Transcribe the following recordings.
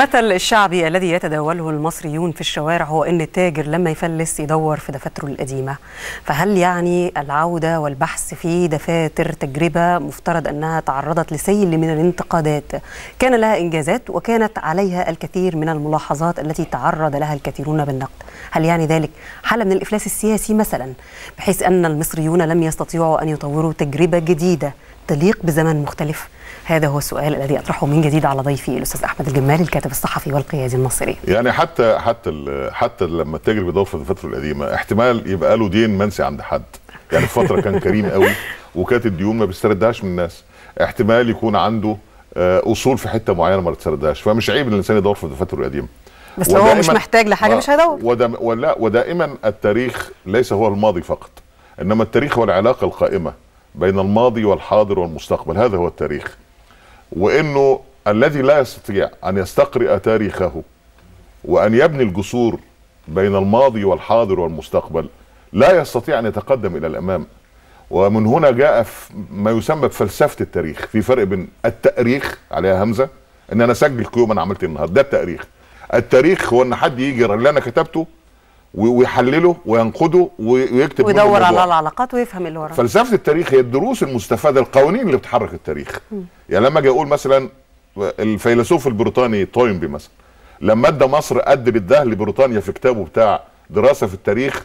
المثل الشعبي الذي يتداوله المصريون في الشوارع هو إن التاجر لما يفلس يدور في دفاتره القديمة. فهل يعني العودة والبحث في دفاتر تجربة مفترض أنها تعرضت لسيل من الانتقادات؟ كان لها إنجازات وكانت عليها الكثير من الملاحظات التي تعرض لها الكثيرون بالنقد. هل يعني ذلك حالة من الإفلاس السياسي مثلا بحيث أن المصريون لم يستطيعوا أن يطوروا تجربة جديدة تليق بزمن مختلف؟ هذا هو السؤال الذي أطرحه من جديد على ضيفي الأستاذ أحمد الجمال الكاتب الصحفي والقيادي المصري. يعني حتى حتى حتى لما التاجر بيدور في دفاتره القديمة احتمال يبقى له دين منسي عند حد. يعني في فترة كان كريم قوي وكانت الديون ما بيستردهاش من الناس. احتمال يكون عنده أصول في حتة معينة ما بتستردهاش فمش عيب إن الإنسان يدور في دفاتره القديمة. بس لو هو مش محتاج لحاجة مش هيدور. ودم ولا ودائما التاريخ ليس هو الماضي فقط إنما التاريخ هو العلاقة القائمة بين الماضي والحاضر والمستقبل هذا هو التاريخ. وإنه الذي لا يستطيع أن يستقرئ تاريخه وأن يبني الجسور بين الماضي والحاضر والمستقبل لا يستطيع أن يتقدم إلى الأمام. ومن هنا جاء ما يسمى بفلسفة التاريخ في فرق بين التأريخ عليها همزة إن أنا اسجل يوم أنا عملت النهارده؟ ده التأريخ. التأريخ هو إن حد يجي اللي أنا كتبته ويحلله وينقده ويكتب ويدور على العلاقات ويفهم اللي وراه. فلسفة التاريخ هي الدروس المستفادة القوانين اللي بتحرك التاريخ. م. يعني لما أجي أقول مثلا الفيلسوف البريطاني توينبي مثلا لما أدى مصر قد بالده لبريطانيا في كتابه بتاع دراسة في التاريخ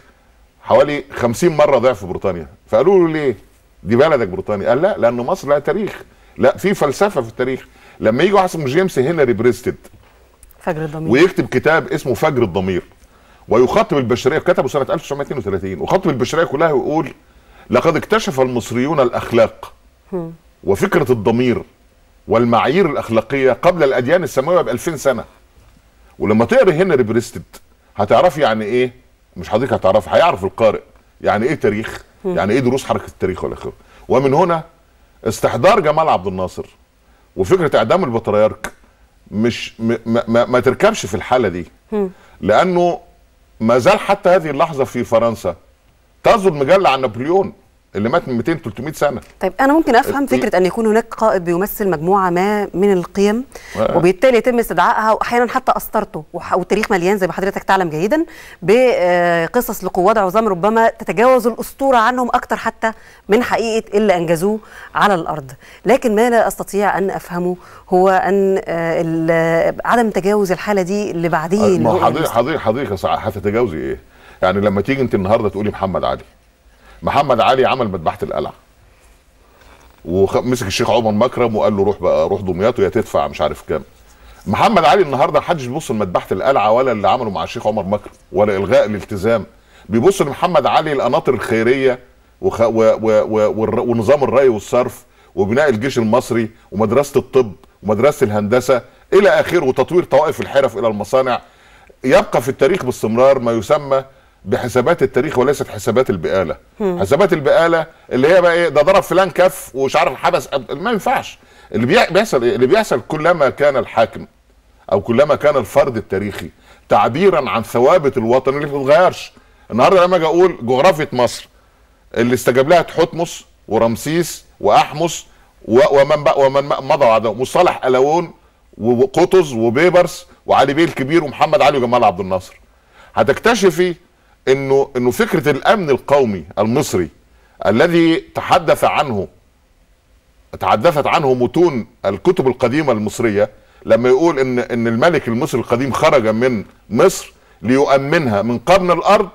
حوالي 50 مرة ضعف بريطانيا. فقالوا له ليه؟ دي بلدك بريطانيا. قال لا لأن مصر لها تاريخ. لا في فلسفة في التاريخ. لما يجي واحد اسمه جيمس هنري بريستد فجر الضمير. ويكتب كتاب اسمه فجر الضمير ويخاطب البشرية كتبه سنة 1932 وخاطب البشرية كلها ويقول لقد اكتشف المصريون الأخلاق وفكرة الضمير والمعايير الأخلاقية قبل الأديان السماوية ب 2000 سنة. ولما تقري هنري بريستد هتعرفي يعني إيه؟ مش حضرتك هتعرفي هيعرف القارئ يعني إيه تاريخ يعني إيه دروس حركة التاريخ والى اخره ومن هنا استحضار جمال عبد الناصر وفكرة إعدام البطريرك مش ما, ما, ما تركبش في الحالة دي. لأنه ما زال حتى هذه اللحظة في فرنسا. تصدر مجلة عن نابليون. اللي مات من 200 300 سنة. طيب أنا ممكن أفهم فكرة أن يكون هناك قائد بيمثل مجموعة ما من القيم آه. وبالتالي يتم استدعائها واحيانا حتى أسطرته والتاريخ مليان زي ما حضرتك تعلم جيدا بقصص لقواد عظام ربما تتجاوز الأسطورة عنهم أكثر حتى من حقيقة اللي أنجزوه على الأرض. لكن ما لا أستطيع أن أفهمه هو أن عدم تجاوز الحالة دي اللي بعدين ما حضرتك حضرتك حضرتك هتتجاوزي إيه؟ يعني لما تيجي أنت النهارده تقولي محمد علي محمد علي عمل مذبحة القلعة. ومسك الشيخ عمر مكرم وقال له روح بقى روح دمياط ويا تدفع مش عارف كام. محمد علي النهارده محدش بيبص لمذبحة القلعة ولا اللي عمله مع الشيخ عمر مكرم ولا إلغاء الالتزام. بيبص لمحمد علي القناطر الخيرية وخ... و... و... و... ونظام الري والصرف وبناء الجيش المصري ومدرسة الطب ومدرسة الهندسة إلى آخره وتطوير طوائف الحرف إلى المصانع. يبقى في التاريخ باستمرار ما يسمى بحسابات التاريخ وليست حسابات البقالة هم. حسابات البقالة اللي هي بقى إيه ده ضرب فلان كف ومش عارف حبس ما ينفعش اللي بيحصل إيه؟ اللي بيحصل كلما كان الحاكم أو كلما كان الفرد التاريخي تعبيرا عن ثوابت الوطن اللي ما بتتغيرش النهارده لما أجي أقول جغرافية مصر اللي استجاب لها تحتمس ورمسيس وأحمس ومن ومن مضى بعدهم مصطلح الاون وقطز وبيبرس وعلي بيه الكبير ومحمد علي وجمال عبد الناصر هتكتشفي انه إنه فكرة الأمن القومي المصري الذي تحدث عنه تحدثت عنه متون الكتب القديمة المصرية لما يقول ان إن الملك المصري القديم خرج من مصر ليؤمنها من قرن الأرض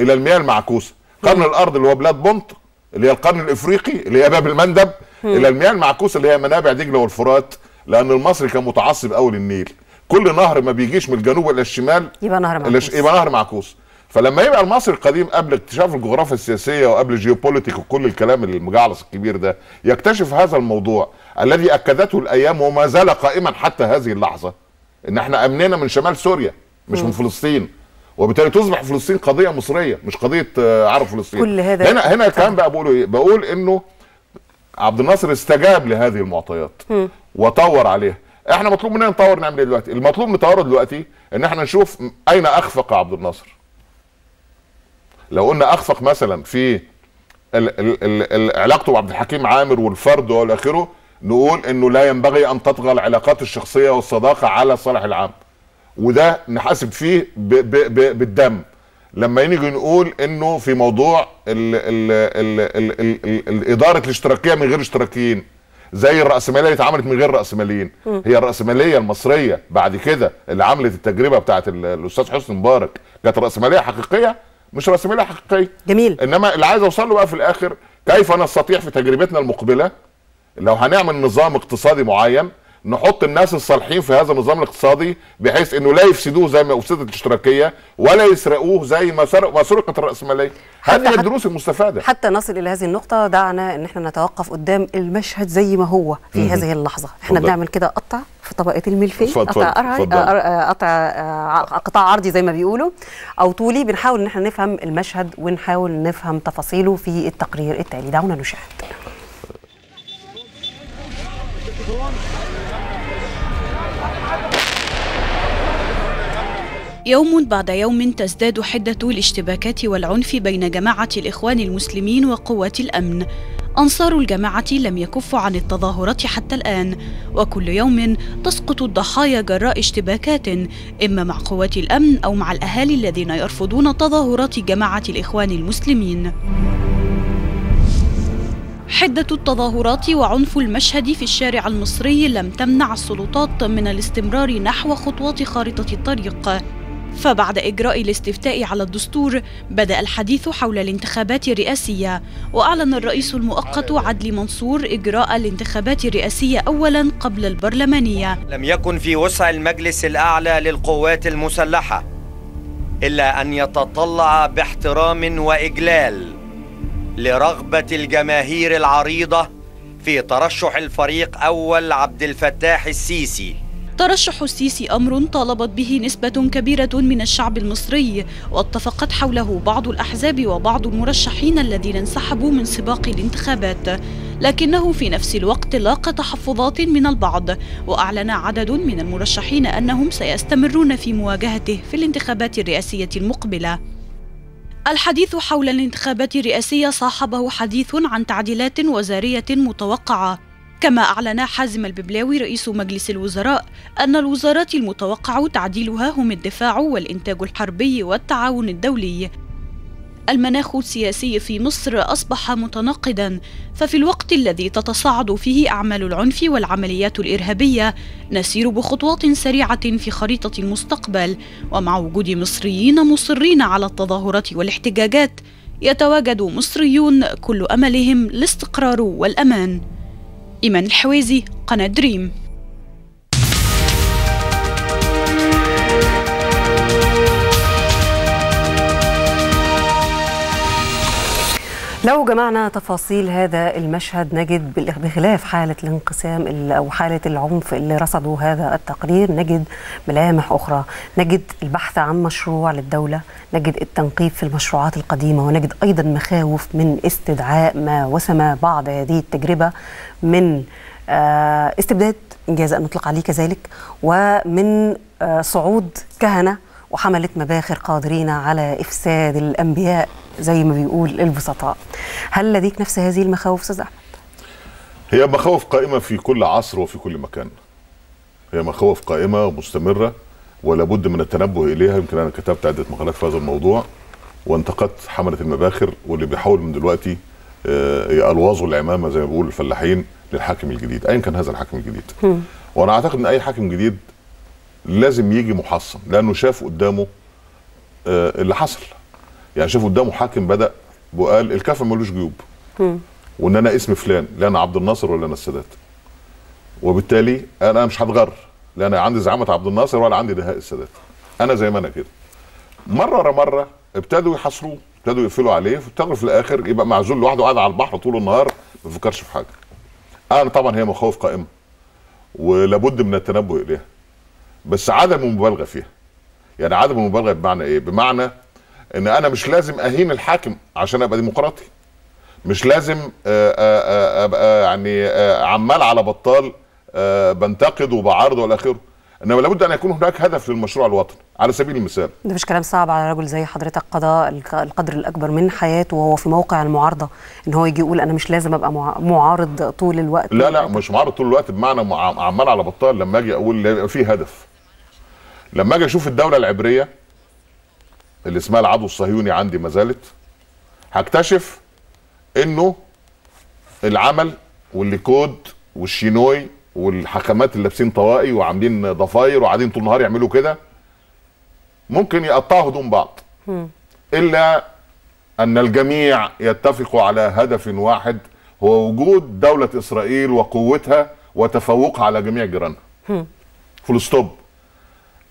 إلى المياه المعكوسة. قرن الأرض اللي هو بلاد بونت اللي هي القرن الإفريقي اللي هي باب المندب إلى المياه المعكوسة اللي هي منابع دجلة والفرات لأن المصري كان متعصب قوي للنيل. كل نهر ما بيجيش من الجنوب إلى الشمال يبقى نهر معكوس. يبقى نهر معكوس. فلما يبقى المصري القديم قبل اكتشاف الجغرافيا السياسية وقبل الجيوبوليتيك وكل الكلام المجعلص الكبير ده يكتشف هذا الموضوع الذي أكدته الأيام وما زال قائما حتى هذه اللحظة إن إحنا امننا من شمال سوريا مش م. من فلسطين. وبالتالي تصبح فلسطين قضية مصرية مش قضية عرب فلسطين. كل هذا هنا هنا كمان بقى بقول إيه؟ بقول إنه عبد الناصر استجاب لهذه المعطيات م. وطور عليها. إحنا مطلوب مننا نطور نعمل إيه دلوقتي؟ المطلوب نطوره دلوقتي إن إحنا نشوف أين أخفق عبد الناصر. لو قلنا أخفق مثلا في ال ال ال ال علاقته بعبد الحكيم عامر والفرد والى آخره نقول إنه لا ينبغي أن تطغى العلاقات الشخصية والصداقة على الصالح العام. وده نحاسب فيه ب ب ب بالدم. لما نيجي نقول إنه في موضوع ال ال ال ال ال ال ال اداره الاشتراكية من غير اشتراكيين زي الرأسمالية اللي اتعملت من غير رأسماليين. هي الرأسمالية المصرية بعد كده اللي عملت التجربة بتاعت ال- الأستاذ حسني مبارك كانت رأسمالية حقيقية مش راسماليه حقيقية. جميل. إنما اللي عايز أوصل له بقى في الآخر كيف نستطيع في تجربتنا المقبلة؟ لو هنعمل نظام اقتصادي معين نحط الناس الصالحين في هذا النظام الاقتصادي بحيث إنه لا يفسدوه زي ما أفسدت الاشتراكية ولا يسرقوه زي ما سرق ما سرقت الراسماليه هذه حتى- الدروس المستفادة حتى نصل إلى هذه النقطة دعنا إن إحنا نتوقف قدام المشهد زي ما هو في مهم. هذه اللحظة إحنا اتفضل. بنعمل كده قطع في طبقة الملفي قطع. آه، آه، قطع آه، قطاع عرضي زي ما بيقولوا أو طولي بنحاول إن إحنا نفهم المشهد ونحاول نفهم تفاصيله في التقرير التالي دعونا نشاهد يوم بعد يوم تزداد حدة الاشتباكات والعنف بين جماعة الإخوان المسلمين وقوات الأمن. أنصار الجماعة لم يكفوا عن التظاهرات حتى الآن، وكل يوم تسقط الضحايا جراء اشتباكات إما مع قوات الأمن أو مع الأهالي الذين يرفضون تظاهرات جماعة الإخوان المسلمين. حدة التظاهرات وعنف المشهد في الشارع المصري لم تمنع السلطات من الاستمرار نحو خطوات خارطة الطريق. فبعد إجراء الاستفتاء على الدستور بدأ الحديث حول الانتخابات الرئاسية. وأعلن الرئيس المؤقت عدلي منصور إجراء الانتخابات الرئاسية أولا قبل البرلمانية. لم يكن في وسع المجلس الأعلى للقوات المسلحة إلا أن يتطلع باحترام وإجلال لرغبة الجماهير العريضة في ترشح الفريق أول عبد الفتاح السيسي. ترشح السيسي أمر طالبت به نسبة كبيرة من الشعب المصري واتفقت حوله بعض الأحزاب وبعض المرشحين الذين انسحبوا من سباق الانتخابات. لكنه في نفس الوقت لاقى تحفظات من البعض وأعلن عدد من المرشحين أنهم سيستمرون في مواجهته في الانتخابات الرئاسية المقبلة. الحديث حول الانتخابات الرئاسية صاحبه حديث عن تعديلات وزارية متوقعة. كما أعلن حازم الببلاوي رئيس مجلس الوزراء أن الوزارات المتوقع تعديلها هم الدفاع والإنتاج الحربي والتعاون الدولي. المناخ السياسي في مصر أصبح متناقضا ففي الوقت الذي تتصاعد فيه أعمال العنف والعمليات الإرهابية نسير بخطوات سريعة في خريطة المستقبل. ومع وجود مصريين مصرين على التظاهرات والاحتجاجات يتواجد مصريون كل أملهم الاستقرار والأمان. إيمان الحويزي قناة دريم. لو جمعنا تفاصيل هذا المشهد نجد بخلاف حالة الانقسام ال- أو حالة العنف اللي رصدوا هذا التقرير نجد ملامح أخرى. نجد البحث عن مشروع للدولة نجد التنقيب في المشروعات القديمة ونجد أيضا مخاوف من استدعاء ما وسم بعض هذه التجربة من آه، استبداد إنجاز أن نطلق عليه كذلك ومن آه، صعود كهنة وحملة مباخر قادرين على إفساد الأنبياء زي ما بيقول البسطاء. هل لديك نفس هذه المخاوف أستاذ أحمد؟ هي مخاوف قائمة في كل عصر وفي كل مكان. هي مخاوف قائمة ومستمره ولا بد من التنبه إليها. يمكن أنا كتبت عدة مقالات في هذا الموضوع وانتقدت حملة المباخر واللي بيحاول من دلوقتي آه، يلوظوا العمامة زي ما بيقول الفلاحين للحاكم الجديد ايا كان هذا الحاكم الجديد. وأنا أعتقد إن أي حاكم جديد لازم يجي محصن لأنه شاف قدامه آه، اللي حصل. يعني شاف قدامه حاكم بدأ وقال الكفن ملوش جيوب. وإن أنا اسم فلان لا أنا عبد الناصر ولا أنا السادات. وبالتالي أنا مش هتغر لا أنا عندي زعامة عبد الناصر ولا عندي دهاء السادات. أنا زي ما أنا كده. مرة ورا مرة ابتدوا يحاصروه ابتدوا يقفلوا عليه فابتدوا في الآخر يبقى معزول لوحده قاعد على البحر طول النهار ما بيفكرش في حاجة. أنا طبعا هي مخاوف قائمة ولابد من التنبه إليها. بس عدم المبالغة فيها. يعني عدم المبالغة بمعنى إيه؟ بمعنى إن أنا مش لازم أهين الحاكم عشان أبقى ديمقراطي. مش لازم آه، آه، آه، أبقى يعني عمال على بطال بنتقد وبعارض وإلى آخره. إنما لابد أن يكون هناك هدف للمشروع الوطني. على سبيل المثال. ده مش كلام صعب على رجل زي حضرتك قضى الق- القدر الأكبر من حياته وهو في موقع المعارضة إن هو يجي يقول أنا مش لازم أبقى مع- معارض طول الوقت. لا لا مش معارض طول الوقت بمعنى مع- عمال على بطال لما أجي أقول في هدف. لما أجي أشوف الدولة العبريه اللي اسمها العدو الصهيوني عندي ما زالت هكتشف انه العمل والليكود والشينوي والحكمات اللي لابسين طواقي وعاملين ضفاير وقاعدين طول النهار يعملوا كده ممكن يقطعوا هدوم بعض إلا أن الجميع يتفقوا على هدف واحد هو وجود دولة إسرائيل وقوتها وتفوقها على جميع جيرانها. full stop.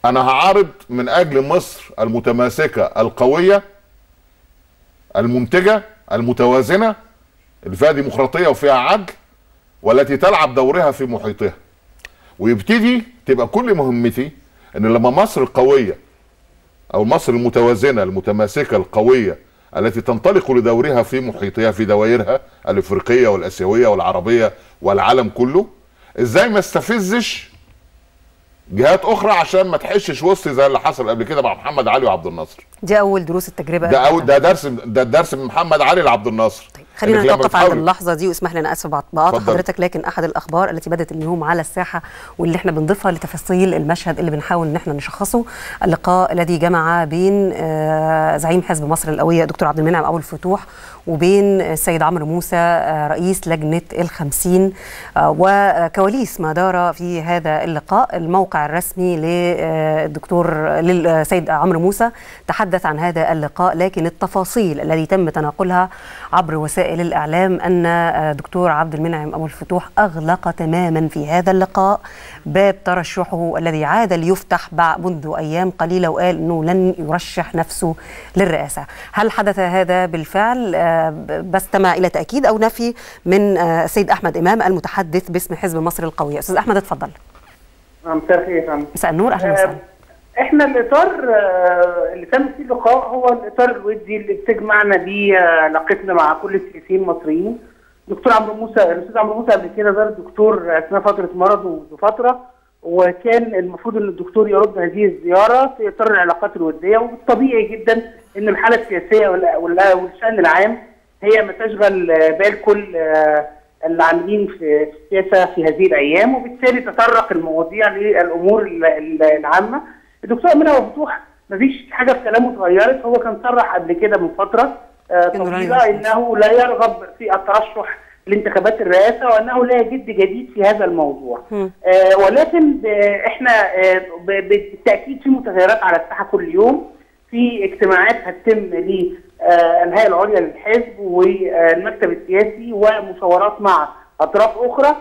أنا هعارض من أجل مصر المتماسكة القوية المنتجة المتوازنة اللي فيها ديمقراطية وفيها عدل والتي تلعب دورها في محيطها. ويبتدي تبقى كل مهمتي إن لما مصر القوية أو مصر المتوازنة المتماسكة القوية التي تنطلق لدورها في محيطها في دوائرها الإفريقية والآسيوية والعربية والعالم كله إزاي ما استفزش جهات أخرى عشان ما تحشش وسطي زي اللي حصل قبل كده مع محمد علي وعبد الناصر. دي أول دروس التجربة ده أو ده درس ده درس من محمد علي لعبد الناصر. خلينا إنك لما نتوقف عند اللحظة دي واسمح لي أنا اسف بقاطع. حضرتك لكن أحد الأخبار التي بدأت اليوم على الساحة واللي إحنا بنضيفها لتفاصيل المشهد اللي بنحاول إن إحنا نشخصه اللقاء الذي جمع بين آه، زعيم حزب مصر القوية دكتور عبد المنعم أبو الفتوح وبين السيد عمرو موسى آه، رئيس لجنة الخمسين آه، وكواليس ما دار في هذا اللقاء الموقع الرسمي للدكتور للسيد عمرو موسى. تحدث عن هذا اللقاء لكن التفاصيل التي تم تناقلها عبر وسائل الإعلام أن آه، دكتور عبد المنعم أبو الفتوح أغلق تماما في هذا اللقاء. باب ترشحه الذي عاد ليفتح بعد منذ أيام قليلة وقال إنه لن يرشح نفسه للرئاسة. هل حدث هذا بالفعل؟ آه، بستمع إلى تأكيد أو نفي من آه، السيد أحمد إمام المتحدث باسم حزب مصر القويه أستاذ أحمد اتفضل. مساء فندم مساء النور أهلا آه، وسهلا. إحنا الإطار آه، اللي تم فيه اللقاء هو الإطار الودي اللي بتجمعنا بيه آه، علاقتنا مع كل السياسيين المصريين دكتور عمرو موسى الأستاذ عمرو موسى قبل كده زار الدكتور أثناء فترة مرضه بفتره وكان المفروض إن الدكتور يرد هذه الزيارة في إطار العلاقات الودية والطبيعي جدا إن الحالة السياسية وال- وال- والشأن العام هي ما تشغل بال كل آه، العاملين في السياسة في هذه الأيام وبالتالي تطرق المواضيع للأمور ال- ال- العامة. الدكتور امين ابو فتوح مفيش حاجة في كلامه اتغيرت هو كان صرح قبل كده من فترة آه، طويله يرشح. إنه لا يرغب في الترشح لانتخابات الرئاسة وإنه لا يجد جديد في هذا الموضوع. آه، ولكن إحنا آه، بالتأكيد في متغيرات على الساحة كل يوم في اجتماعات هتتم للهيئه العليا للحزب والمكتب السياسي ومشاورات مع أطراف أخرى آه،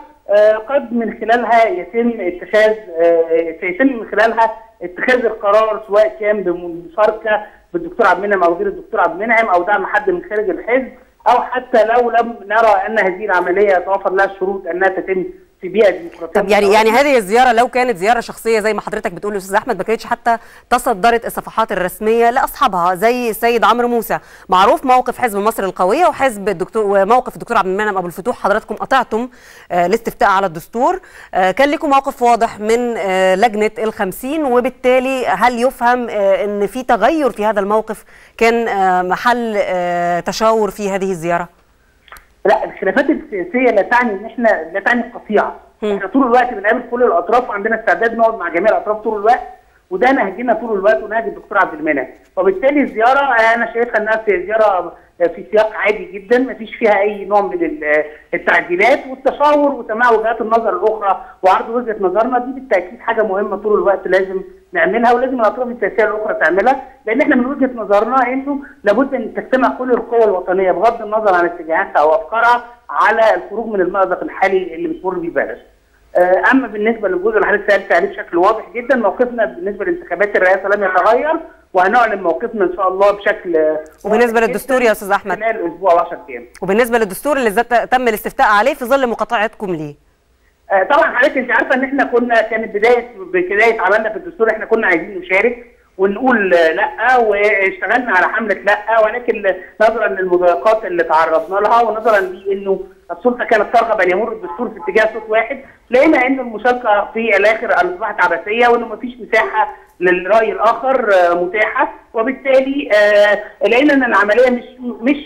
قد من خلالها يتم اتخاذ آه، سيتم من خلالها اتخاذ القرار سواء كان بمشاركة بالدكتور عبد المنعم أو غير الدكتور عبد المنعم أو دعم حد من خارج الحزب أو حتى لو لم نرى أن هذه العملية يتوفر لها الشروط أنها تتم في بيئة ديمقراطية طب يعني يعني هذه الزيارة لو كانت زيارة شخصية زي ما حضرتك بتقول أستاذ أحمد ما كانتش حتى تصدرت الصفحات الرسمية لأصحابها زي السيد عمرو موسى. معروف موقف حزب مصر القوية وحزب الدكتور وموقف الدكتور عبد المنعم أبو الفتوح. حضراتكم قطعتم آه، الاستفتاء على الدستور. آه، كان لكم موقف واضح من آه، لجنة الخمسين وبالتالي هل يفهم آه، إن في تغير في هذا الموقف كان آه، محل آه، تشاور في هذه الزيارة؟ لا الخلافات السياسية لا تعني إن إحنا لا تعني القطيعه إحنا طول الوقت بنقابل كل الأطراف وعندنا استعداد نقعد مع جميع الأطراف طول الوقت وده نهجنا طول الوقت ونهج الدكتور عبد المنعم. وبالتالي الزيارة أنا شايفها إنها زيارة في سياق عادي جدا ما فيش فيها أي نوع من ال- التعديلات والتشاور وسماع وجهات النظر الأخرى وعرض وجهة نظرنا دي بالتأكيد حاجة مهمة طول الوقت لازم نعملها ولازم الأطراف السياسية الأخرى تعملها لأن إحنا من وجهة نظرنا إنه لابد إن تجتمع كل القوى الوطنية بغض النظر عن اتجاهاتها أو أفكارها على الخروج من المأزق الحالي اللي بتمر بيه البلد. آه، أما بالنسبة للجزء اللي حضرتك سالت عليه بشكل واضح جدا موقفنا بالنسبة لانتخابات الرئاسة لم يتغير وهنعلن موقفنا إن شاء الله بشكل وبالنسبة واضح للدستور يا أستاذ أحمد؟ خلال أسبوع أو 10 أيام. وبالنسبة للدستور اللي تم الاستفتاء عليه في ظل مقاطعتكم ليه آه، طبعا حضرتك أنت عارفة إن إحنا كنا كانت بدايه بداية عملنا في الدستور إحنا كنا عايزين نشارك ونقول لا واشتغلنا على حملة لا ولكن نظرا للمضايقات اللي تعرضنا لها ونظرا لأنه السلطة كانت ترغب ان يمر الدستور في اتجاه صوت واحد لقينا إن المشاركة في الآخر أصبحت عبثية وإنه ما فيش مساحة للرأي الآخر آه، متاحة وبالتالي آه، لقينا إن العملية مش مش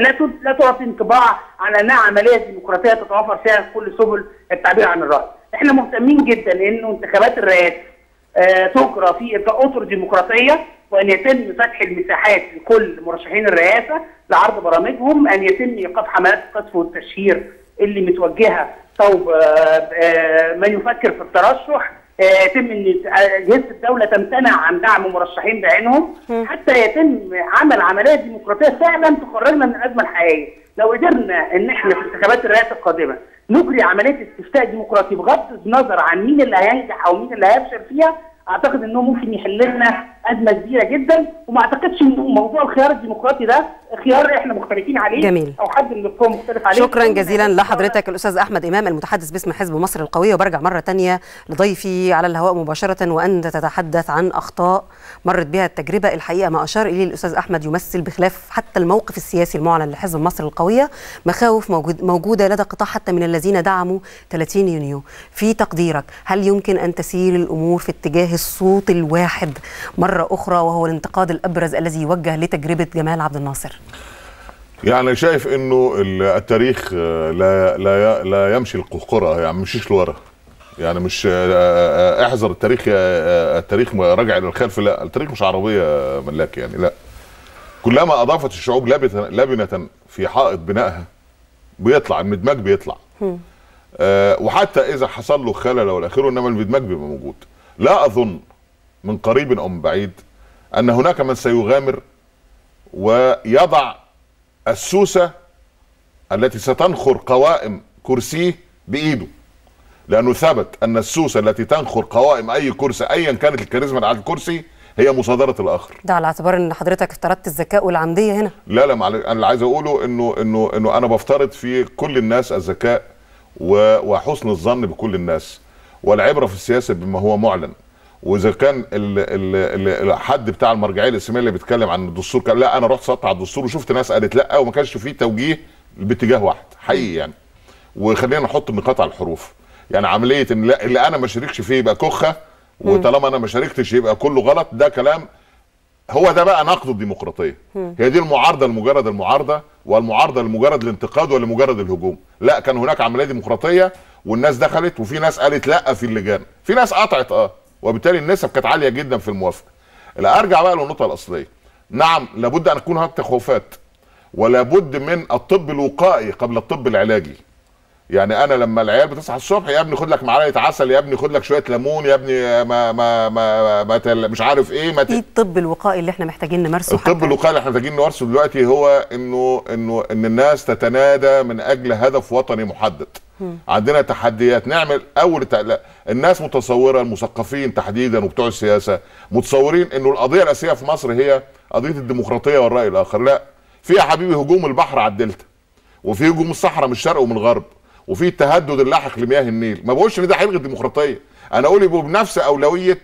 لا لا تعطي انطباع على إنها عملية ديمقراطية تتوافر فيها كل سبل التعبير عن الرأي. إحنا مهتمين جدا إنه انتخابات الرئاسة تجرى في اطر ديمقراطية وأن يتم فتح المساحات لكل مرشحين الرئاسة لعرض برامجهم أن يتم إيقاف حملات القذف والتشهير اللي متوجهة صوب آه، آه، من يفكر في الترشح آه، يتم إن اجهزه الدولة تمتنع عن دعم مرشحين بعينهم. حتى يتم عمل عملية ديمقراطية فعلا تخرجنا من الأزمة الحقيقية. لو قدرنا إن إحنا في انتخابات الرئاسة القادمة نجري عملية استفتاء ديمقراطي بغض النظر عن مين اللي هينجح أو مين اللي هيفشل فيها أعتقد إنه ممكن يحل لنا أزمة كبيرة جدا وما أعتقدش إن موضوع الخيار الديمقراطي ده خيار إحنا مختلفين عليه جميل. أو حد من القوى مختلف عليه. شكرا جزيلا لحضرتك الأستاذ أحمد إمام المتحدث باسم حزب مصر القويه وبرجع مرة تانية لضيفي على الهواء مباشرة وانت تتحدث عن أخطاء مرت بها التجربة. الحقيقة ما أشار إليه الأستاذ أحمد يمثل بخلاف حتى الموقف السياسي المعلن لحزب مصر القوية. مخاوف موجود موجودة لدى قطاع حتى من الذين دعموا 30 يونيو. في تقديرك هل يمكن أن تسير الأمور في اتجاه الصوت الواحد؟ مرة أخرى وهو الانتقاد الأبرز الذي يوجه لتجربة جمال عبد الناصر. يعني شايف إنه ال- التاريخ آه، لا لا لا يمشي القرقرة يعني مشيش لورا. يعني مش آه، آه، احذر التاريخ التاريخ راجع إلى الخلف لا التاريخ مش عربية ملاك يعني لا. كلما أضافت الشعوب لبنة في حائط بنائها بيطلع المدماج بيطلع. آه وحتى إذا حصل له خلل أو اخره إنما المدماج بيبقى موجود. لا أظن من قريب أو من بعيد أن هناك من سيغامر ويضع السوسة التي ستنخر قوائم كرسيه بإيده. لأنه ثبت أن السوسة التي تنخر قوائم أي كرسي ايا كانت الكاريزما على الكرسي هي مصادرة الآخر. ده على اعتبار إن حضرتك افترضت الذكاء والعمدية هنا. لا لا معلش أنا اللي عايز أقوله إنه إنه إنه أنا بفترض في كل الناس الذكاء وحسن الظن بكل الناس. والعبرة في السياسة بما هو معلن. وإذا كان ال ال ال الحد بتاع المرجعية الإسلامية اللي بيتكلم عن الدستور كان لا أنا رحت سطح على الدستور وشفت ناس قالت لا وما كانش فيه توجيه باتجاه واحد حقيقي يعني. وخلينا نحط النقاط على الحروف. يعني عملية إن لا اللي أنا ما شاركش فيه يبقى كخة وطالما أنا ما شاركتش يبقى كله غلط. ده كلام هو ده بقى نقد الديمقراطية. هي دي المعارضة لمجرد المعارضة والمعارضة لمجرد الانتقاد ولمجرد الهجوم. لا كان هناك عملية ديمقراطية والناس دخلت وفي ناس قالت لا في اللجان. في ناس قطعت آه. وبالتالي النسب كانت عالية جدا في الموافقة. لا أرجع بقى للنقطة الأصلية. نعم لابد أن تكون هناك تخوفات ولابد من الطب الوقائي قبل الطب العلاجي. يعني أنا لما العيال بتصحى الصبح يا ابني خد لك معلقة عسل يا ابني خد لك شوية ليمون يا ابني ما ما ما, ما تل- مش عارف إيه ما إيه الطب الوقائي اللي إحنا محتاجين نمارسه الطب؟ الوقائي اللي إحنا محتاجين نمارسه دلوقتي هو إنه إنه إن الناس تتنادى من أجل هدف وطني محدد. عندنا تحديات. نعمل أول لا، الناس متصورة المثقفين تحديدا وبتوع السياسة متصورين إنه القضية الأساسية في مصر هي قضية الديمقراطية والرأي الآخر. لا في يا حبيبي هجوم البحر على الدلتا وفي هجوم الصحراء من الشرق ومن الغرب وفي التهدد اللاحق لمياه النيل. ما بقولش إن ده هيلغي الديمقراطيه أنا أقول يبقوا بنفس أولوية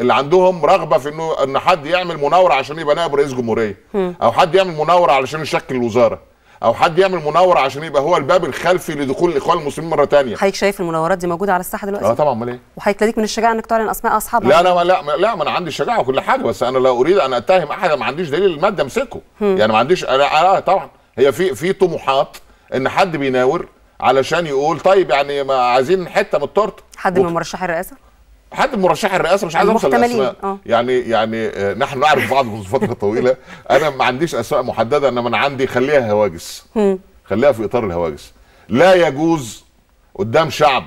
اللي عندهم رغبة في إنه إن حد يعمل مناورة عشان يبقى نائب رئيس جمهورية أو حد يعمل مناورة علشان يشكل الوزارة. أو حد يعمل مناورة عشان يبقى هو الباب الخلفي لدخول الإخوان المسلمين مرة تانية. حضرتك شايف المناورات دي موجودة على الساحة آه دلوقتي طبعا أمال إيه؟ لديك من الشجاعة إنك تعلن أسماء أصحابها. لا لا لا لا ما أنا عندي الشجاعه وكل حاجة بس أنا لا أريد أن أتهم احد ما عنديش دليل الماده أمسكه. يعني ما عنديش أنا آه طبعا. هي في في طموحات إن حد بيناور علشان يقول طيب يعني ما عايزين حتة من التورتة. حد من مرشحي الرئاسة؟ حد من مرشحي الرئاسة؟ مش عايز أوصل لاسماء آه. يعني يعني آه، نحن نعرف بعض منذ فترة طويلة. أنا ما عنديش أسماء محددة إنما أنا عندي خليها هواجس. خليها في إطار الهواجس. لا يجوز قدام شعب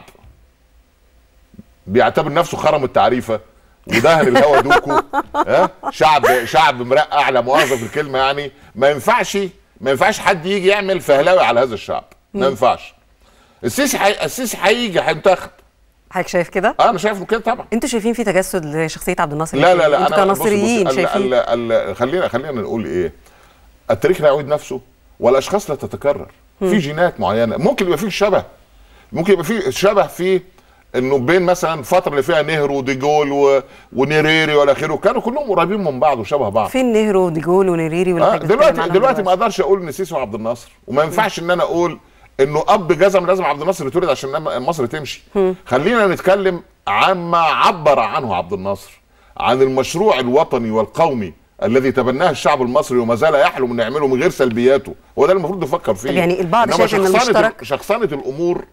بيعتبر نفسه خرم التعريفة ودهن الهوا دوكو ها شعب شعب مرقع لا مؤاخذة في الكلمة يعني. ما ينفعش ما ينفعش حد يجي يعمل فهلاوي على هذا الشعب. ما ينفعش. السيسي حي... السيسي هيجي هينتخب حضرتك شايف كده؟ آه أنا شايف إنه كده طبعا. أنتوا شايفين في تجسد لشخصية عبد الناصر لا لا لا أنتوا كناصريين شايفين؟ ال- ال- خلينا خلينا نقول إيه؟ التاريخ لا يعيد نفسه والأشخاص لا تتكرر. في جينات معينة. ممكن يبقى فيه شبه. ممكن يبقى فيه شبه في إنه بين مثلا الفترة اللي فيها نهرو وديجول و... ونيريري والى آخره. كانوا كلهم قريبين من بعض وشبه بعض. فين نهرو وديجول ونيريري آه والحاجات اللي دلوقتي دلوقتي ما أقدرش أقول إن سيسي وعبد الناصر. وما ينفعش إن أنا أقول إنه أب جزم لازم عبد الناصر يتولد عشان مصر تمشي. خلينا نتكلم عما عبر عنه عبد الناصر عن المشروع الوطني والقومي الذي تبناه الشعب المصري وما زال يحلم إنه يعمله من غير سلبياته. هو ده المفروض نفكر فيه. يعني البعض شايف شخصنة المشترك- ال- شخصنة الأمور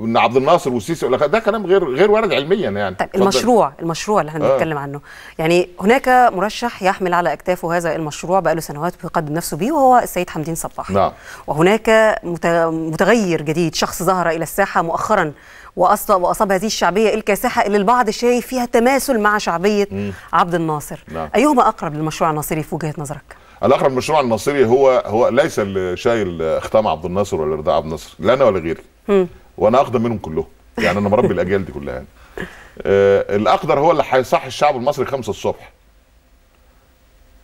ان عبد الناصر والسيسي ده كلام غير غير وارد علميا يعني طيب. المشروع المشروع اللي إحنا آه. بنتكلم عنه يعني هناك مرشح يحمل على إكتافه هذا المشروع بقاله سنوات بيقدم نفسه به وهو السيد حمدين صباح نعم. وهناك مت- متغير جديد شخص ظهر إلى الساحة مؤخرا واصاب وأصاب هذه الشعبية الكاسحة اللي البعض شايف فيها تماثل مع شعبية عبد الناصر نعم. أيهما أقرب للمشروع الناصري في وجهة نظرك الأقرب مشروع الناصري هو هو ليس اللي شايل أختام عبد الناصر ولا رضا عبد الناصر لا أنا ولا غيري وأنا أقدم منهم كلهم. يعني أنا مربي الأجيال دي كلها يعني. آه الأقدر هو اللي هيصحي الشعب المصري 5 الصبح.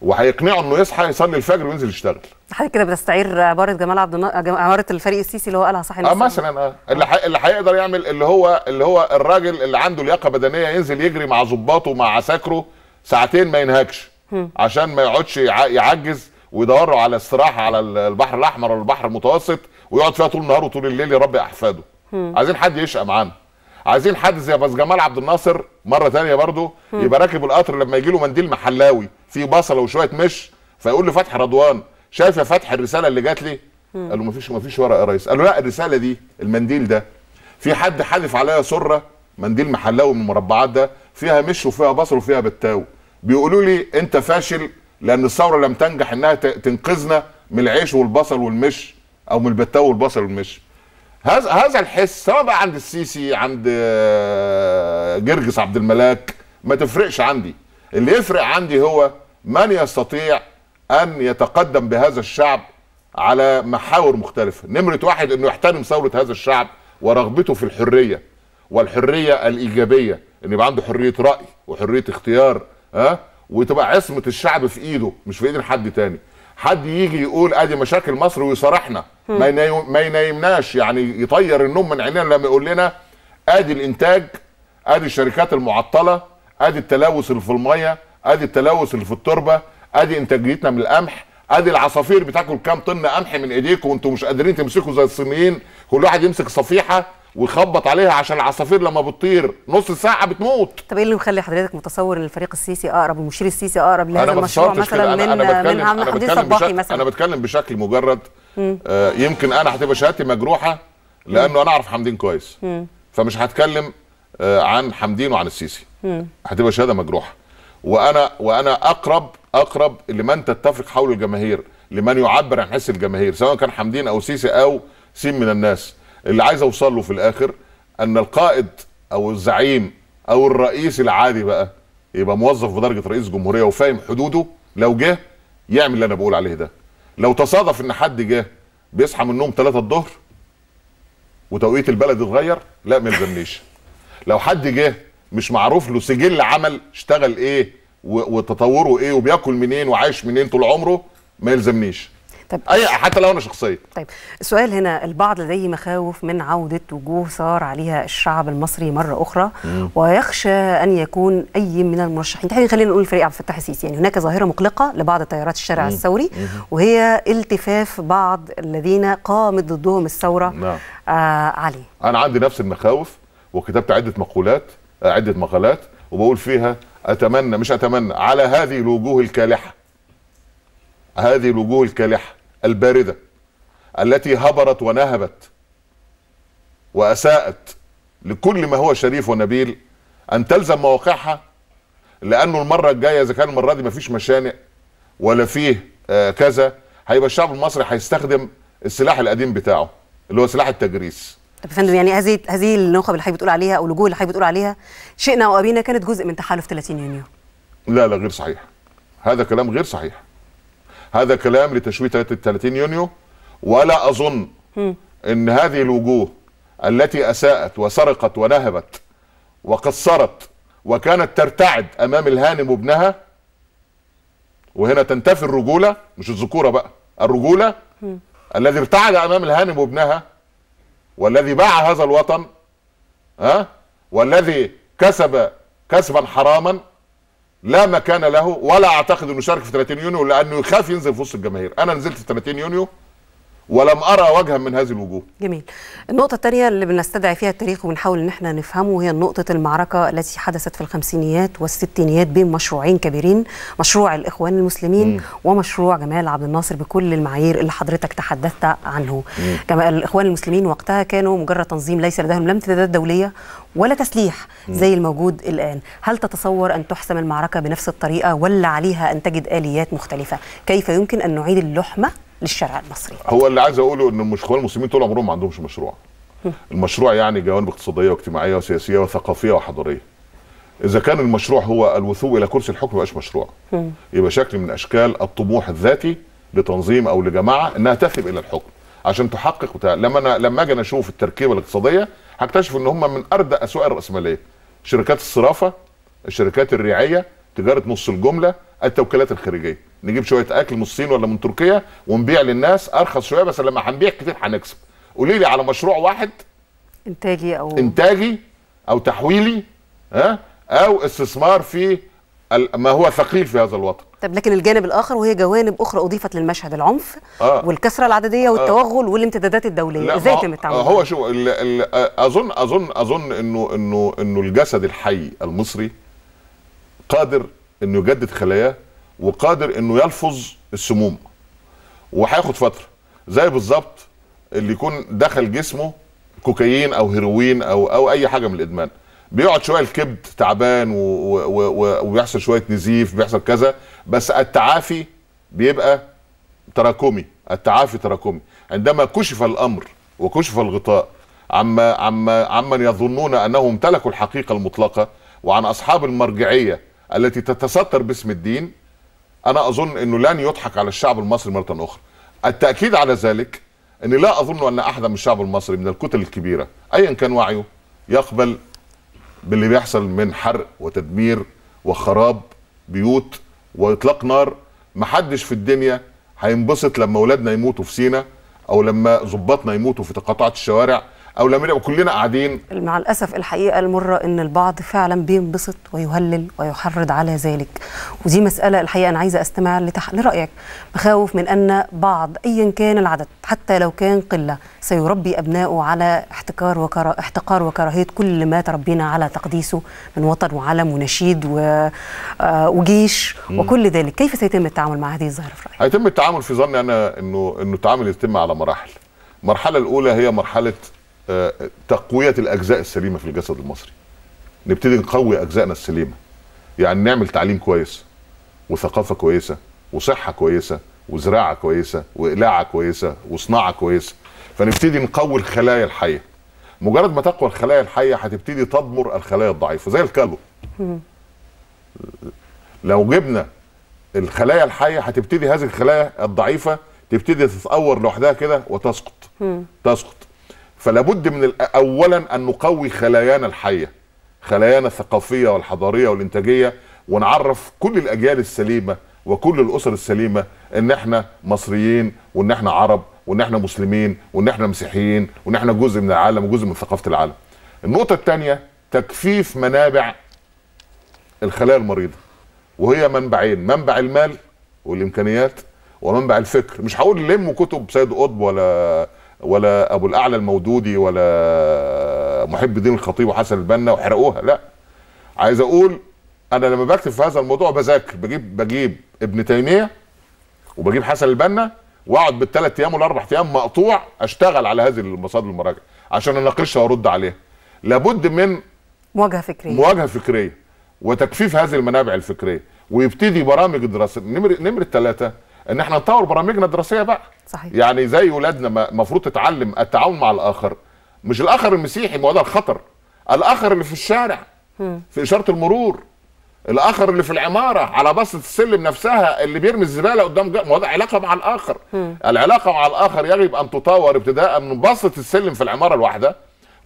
وهيقنعه إنه يصحى يصلي الفجر وينزل يشتغل. حضرتك كده بتستعير عباره جمال عبد عباره الفريق السيسي اللي هو قالها صح؟ آه مثلا آه. اللي حي... اللي هيقدر يعمل اللي هو اللي هو الراجل اللي عنده لياقة بدنية ينزل يجري مع ظباطه ومع عساكره ساعتين ما ينهكش. عشان ما يقعدش يع... يعجز ويدوروا على استراحة على ال- البحر الأحمر ولا البحر المتوسط ويقعد فيها طول النهار وطول الليل يربي أحفاده. عايزين حد يشقى معانا. عايزين حد زي بس جمال عبد الناصر مرة تانية برضه يبقى راكب القطر لما يجي له منديل محلاوي فيه بصلة وشوية مش فيقول لفتحي رضوان. شايف يا فتحي الرسالة اللي جات لي؟ قال له مفيش مفيش ورقة يا ريس. قال له لا الرسالة دي المنديل ده. في حد حادف عليا سرة؟ منديل محلاوي من المربعات ده. فيها مش وفيها بصل وفيها بتاو بيقولوا لي انت فاشل لأن الثورة لم تنجح إنها تنقذنا من العيش والبصل والمش أو من البتاو والبصل والمش. هذا هذا الحس سواء بقى عند السيسي عند آه، جرجس عبد الملاك ما تفرقش عندي. اللي يفرق عندي هو من يستطيع أن يتقدم بهذا الشعب على محاور مختلفة. نمرة واحد إنه يحترم ثورة هذا الشعب ورغبته في الحرية والحرية الإيجابية إن يبقى عنده حرية رأي وحرية اختيار ها وتبقى عصمة الشعب في إيده مش في إيد حد تاني. حد يجي يقول ادي مشاكل مصر ويصارحنا. ما ينايم ما ينايمناش يعني يطير النوم من عينينا لما يقول لنا ادي الانتاج ادي الشركات المعطلة ادي التلوث اللي في المية ادي التلوث اللي في التربة ادي انتاجيتنا من القمح ادي العصافير بتاكل كام طن قمح من ايديكم وأنتم مش قادرين تمسكوا زي الصينيين كل واحد يمسك صفيحة. ويخبط عليها عشان العصافير لما بتطير نص ساعة بتموت. طب إيه اللي مخلي حضرتك متصور إن الفريق السيسي أقرب المشير السيسي أقرب لهذا المشروع مثلا كده. من أنا من بتكلم صباحي بشكل أنا مثلا بتكلم بشكل مجرد آه يمكن أنا هتبقى شهادتي مجروحة لأنه أنا أعرف حمدين كويس. فمش هتكلم آه عن حمدين وعن السيسي. هتبقى شهادة مجروحة. وأنا وأنا اقرب أقرب لمن تتفق حول الجماهير لمن يعبر عن حس الجماهير سواء كان حمدين أو سيسي أو سين من الناس. اللي عايز أوصل له في الآخر أن القائد أو الزعيم أو الرئيس العادي بقى يبقى موظف بدرجه رئيس جمهورية وفاهم حدوده لو جه يعمل اللي أنا بقول عليه ده. لو تصادف إن حد جه بيصحى من النوم 3 الظهر وتوقيت البلد اتغير لا ما يلزمنيش. لو حد جه مش معروف له سجل عمل اشتغل إيه وتطوره إيه وبياكل منين وعايش منين طول عمره ما يلزمنيش. طيب أي حتى لو أنا شخصيا طيب السؤال هنا البعض لديه مخاوف من عودة وجوه صار عليها الشعب المصري مرة أخرى ويخشى أن يكون أي من المرشحين. تحديدا خلينا نقول الفريق عبد الفتاح السيسي. يعني هناك ظاهرة مقلقة لبعض تيارات الشارع الثوري وهي التفاف بعض الذين قامت ضدهم الثورة نعم. آه عليه أنا عندي نفس المخاوف وكتبت عدة مقولات آه، عدة مقالات وبقول فيها أتمنى مش أتمنى على هذه الوجوه الكالحة. هذه الوجوه الكالحة. الباردة التي هبرت ونهبت وأساءت لكل ما هو شريف ونبيل أن تلزم مواقعها لأنه المرة الجاية إذا كان المرة دي مفيش مشانق ولا فيه آه كذا هيبقى الشعب المصري هيستخدم السلاح القديم بتاعه اللي هو سلاح التجريس. طب يا فندم يعني هذه هذه النخب اللي حضرتك بتقول عليها أو الوجوه اللي حضرتك بتقول عليها شئنا أو أبينا كانت جزء من تحالف 30 يونيو. لا لا غير صحيح. هذا كلام غير صحيح. هذا كلام لتشويه 30 يونيو. ولا أظن إن هذه الوجوه التي أساءت وسرقت ونهبت وقصرت وكانت ترتعد أمام الهانم وابنها وهنا تنتفي الرجولة مش الذكورة بقى الرجولة الذي ارتعد أمام الهانم وابنها والذي باع هذا الوطن ها والذي كسب كسبا حراما لا مكان له ولا أعتقد إنه يشارك في 30 يونيو لأنه يخاف ينزل في وسط الجماهير. أنا نزلت في 30 يونيو ولم أرى وجها من هذه الوجوه. جميل. النقطة الثانية اللي بنستدعي فيها التاريخ وبنحاول إن إحنا نفهمه هي نقطة المعركة التي حدثت في الخمسينيات والستينيات بين مشروعين كبيرين مشروع الإخوان المسلمين مم. ومشروع جمال عبد الناصر بكل المعايير اللي حضرتك تحدثت عنه. كما الإخوان المسلمين وقتها كانوا مجرد تنظيم ليس لديهم لا امتدادات دولية ولا تسليح زي الموجود الآن. هل تتصور أن تحسم المعركة بنفس الطريقة ولا عليها أن تجد آليات مختلفة؟ كيف يمكن أن نعيد اللحمة؟ للشارع المصري. هو اللي عايز أقوله إن الاخوان المسلمين طول عمرهم ما عندهمش مشروع. المشروع يعني جوانب اقتصادية واجتماعية وسياسية وثقافية وحضارية. إذا كان المشروع هو الوثوق إلى كرسي الحكم ما يبقاش مشروع. يبقى شكل من أشكال الطموح الذاتي لتنظيم أو لجماعة إنها تثب إلى الحكم. عشان تحقق بتاع لما أنا لما أجي أشوف التركيبة الاقتصادية هكتشف إن هم من اردى اسواق الرأسمالية. شركات الصرافة الشركات الريعية تجارة نص الجملة التوكيلات الخارجية. نجيب شوية أكل من الصين ولا من تركيا ونبيع للناس. أرخص شوية بس لما هنبيع كتير هنكسب. قولي لي على مشروع واحد. إنتاجي أو إنتاجي أو تحويلي ها؟ أو استثمار في ما هو ثقيل في هذا الوطن. طب لكن الجانب الآخر وهي جوانب أخرى أضيفت للمشهد العنف آه. والكثرة العددية والتوغل والامتدادات الدولية. إزاي ما- يتم التعامل؟ هو؟ شو ال ال أظن أظن أظن إنه إنه إنه الجسد الحي المصري قادر إنه يجدد خلاياه وقادر إنه يلفظ السموم. وهياخد فترة. زي بالظبط اللي يكون دخل جسمه كوكايين أو هيروين أو أو أي حاجة من الإدمان. بيقعد شوية الكبد تعبان وبيحصل شوية نزيف بيحصل كذا. بس التعافي بيبقى تراكمي. التعافي تراكمي. عندما كشف الأمر وكشف الغطاء عما عما عمن يظنون أنهم امتلكوا الحقيقة المطلقة وعن أصحاب المرجعية التي تتستر باسم الدين أنا أظن إنه لن يضحك على الشعب المصري مرة أخرى. التأكيد على ذلك إني لا أظن أن احدا من الشعب المصري من الكتل الكبيرة ايا كان وعيه يقبل باللي بيحصل من حرق وتدمير وخراب بيوت وإطلاق نار. محدش في الدنيا هينبسط لما أولادنا يموتوا في سينا أو لما ظباطنا يموتوا في تقاطعات الشوارع. أو لما نبقى كلنا قاعدين. مع الأسف الحقيقة المرة إن البعض فعلا بينبسط ويهلل ويحرض على ذلك. ودي مسألة الحقيقة أنا عايزة أستمع لتح... لرأيك. بخاوف من أن بعض أيا كان العدد حتى لو كان قلة سيربي أبنائه على احتكار وكرا... احتقار وكراهية كل ما تربينا على تقديسه من وطن وعلم ونشيد و... آه وجيش وكل ذلك. كيف سيتم التعامل مع هذه الظاهرة في رأيك؟ هيتم التعامل في ظني أنا إنه إنه التعامل يتم على مراحل. المرحلة الأولى هي مرحلة تقوية الأجزاء السليمة في الجسد المصري. نبتدي نقوي أجزائنا السليمة. يعني نعمل تعليم كويس وثقافة كويسة وصحة كويسة وزراعة كويسة واقلاعه كويسة وصناعة كويسة. فنبتدي نقوي الخلايا الحية. مجرد ما تقوى الخلايا الحية هتبتدي تضمر الخلايا الضعيفة زي الكلو لو جبنا الخلايا الحية هتبتدي هذه الخلايا الضعيفة تبتدي تتطور لوحدها كده وتسقط. تسقط. فلا بد من اولا أن نقوي خلايانا الحية خلايانا الثقافية والحضارية والإنتاجية ونعرف كل الأجيال السليمة وكل الأسر السليمة إن إحنا مصريين وإن إحنا عرب وإن إحنا مسلمين وإن إحنا مسيحيين وإن إحنا جزء من العالم وجزء من ثقافة العالم. النقطة الثانية تكثيف منابع الخلايا المريضة وهي منبعين منبع المال والإمكانيات ومنبع الفكر مش هقول لموا كتب سيد قطب ولا ولا أبو الأعلى المودودي ولا محب الدين الخطيب وحسن البنا وحرقوها لا. عايز أقول أنا لما بكتب في هذا الموضوع بذاكر بجيب بجيب ابن تيمية وبجيب حسن البنا وأقعد بالثلاث أيام والأربع أيام مقطوع أشتغل على هذه المصادر المراجع عشان أناقشها وأرد عليها. لابد من مواجهة فكرية. مواجهة فكرية وتكثيف هذه المنابع الفكرية ويبتدي برامج الدراسه نمر نمرة ثلاثة إن إحنا نطور برامجنا الدراسية بقى. صحيح. يعني زي ولادنا المفروض تتعلم التعاون مع الآخر. مش الآخر المسيحي ما هو ده الخطر. الآخر اللي في الشارع في إشارة المرور. الآخر اللي في العمارة على بسطه السلم نفسها اللي بيرمي الزبالة قدام. ما هو ده علاقة مع الآخر. العلاقة مع الآخر يجب أن تطور ابتداء من بسطه السلم في العمارة الواحدة.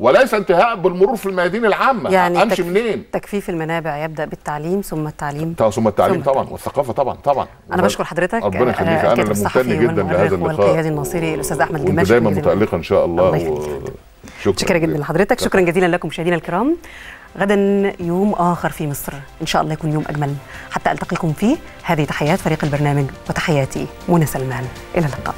وليس انتهاء بالمرور في الميادين العامة. يعني أمشي منين؟ تكفيف المنابع يبدأ بالتعليم ثم التعليم ثم التعليم ثم طبعا. والثقافة طبعا طبعا. أنا بشكر حضرتك ربنا يخليك. آه، أنا اللي ممتن جدا لهذا اللقاء. والقيادي الناصري الأستاذ أحمد وأنت جماشي دايما متالقه إن شاء الله, الله. و... شكرا شكرا جدا. لحضرتك شكرا جزيلا لكم مشاهدينا الكرام. غدا يوم آخر في مصر. إن شاء الله يكون يوم أجمل. حتى ألتقيكم فيه هذه تحيات فريق البرنامج وتحياتي منى سلمان. إلى اللقاء.